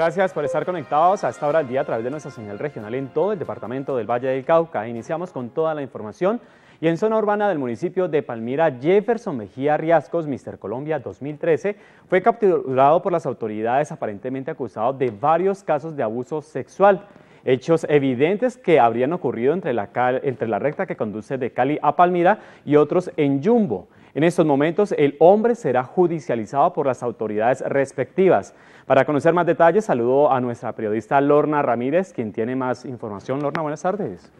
Gracias por estar conectados a esta hora del día a través de nuestra señal regional en todo el departamento del Valle del Cauca. Iniciamos con toda la información y en zona urbana del municipio de Palmira, Jefferson Mejía Riascos, Mr. Colombia 2013, fue capturado por las autoridades aparentemente acusado de varios casos de abuso sexual. Hechos evidentes que habrían ocurrido entre la, entre la recta que conduce de Cali a Palmira y otros en Jumbo. En estos momentos, el hombre será judicializado por las autoridades respectivas. Para conocer más detalles, saludo a nuestra periodista Lorna Ramírez, quien tiene más información. Lorna, buenas tardes.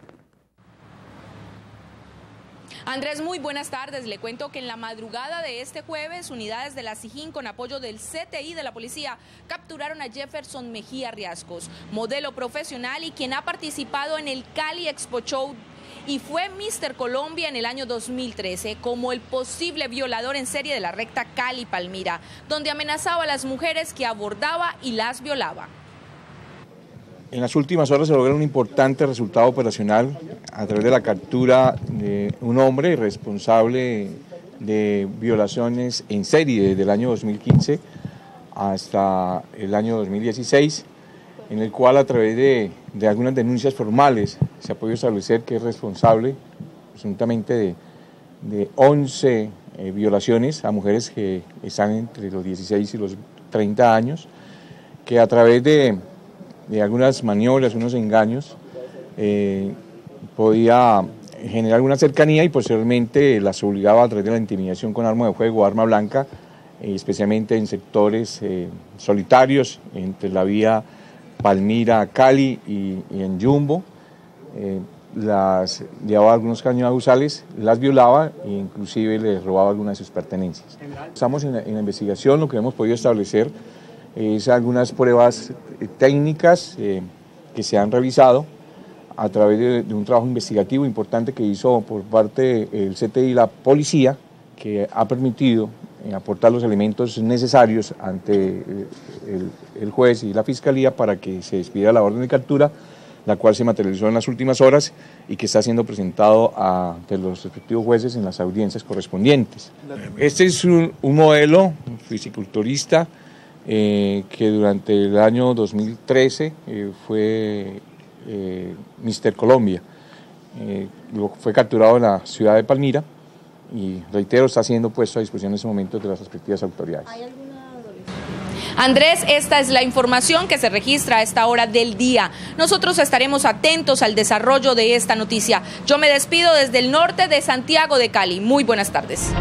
Andrés, muy buenas tardes. Le cuento que en la madrugada de este jueves, unidades de la SIJIN con apoyo del CTI de la policía capturaron a Jefferson Mejía Riascos, modelo profesional y quien ha participado en el Cali Expo Show y fue Mister Colombia en el año 2013 como el posible violador en serie de la recta Cali-Palmira, donde amenazaba a las mujeres que abordaba y las violaba. En las últimas horas se logró un importante resultado operacional a través de la captura de un hombre responsable de violaciones en serie desde el año 2015 hasta el año 2016, en el cual a través de, algunas denuncias formales se ha podido establecer que es responsable presuntamente de, de 11 eh, violaciones a mujeres que están entre los 16 y los 30 años, que a través de de algunas maniobras, unos engaños, eh, podía generar alguna cercanía y posteriormente las obligaba a través de la intimidación con arma de fuego, arma blanca, eh, especialmente en sectores eh, solitarios, entre la vía Palmira-Cali y, en Jumbo. las llevaba algunos caños abusales, las violaba e inclusive les robaba algunas de sus pertenencias. Estamos en la investigación, lo que hemos podido establecer es algunas pruebas eh, técnicas eh, que se han revisado a través de, un trabajo investigativo importante que hizo por parte del CTI la policía, que ha permitido eh, aportar los elementos necesarios ante el, juez y la fiscalía para que se despida la orden de captura, la cual se materializó en las últimas horas y que está siendo presentado ante los respectivos jueces en las audiencias correspondientes. Este es un, modelo fisiculturista eh, que durante el año 2013 eh, fue eh, Mister Colombia. fue capturado en la ciudad de Palmira y, reitero, está siendo puesto a disposición en ese momento de las respectivas autoridades. Andrés, esta es la información que se registra a esta hora del día. Nosotros estaremos atentos al desarrollo de esta noticia. Yo me despido desde el norte de Santiago de Cali. Muy buenas tardes.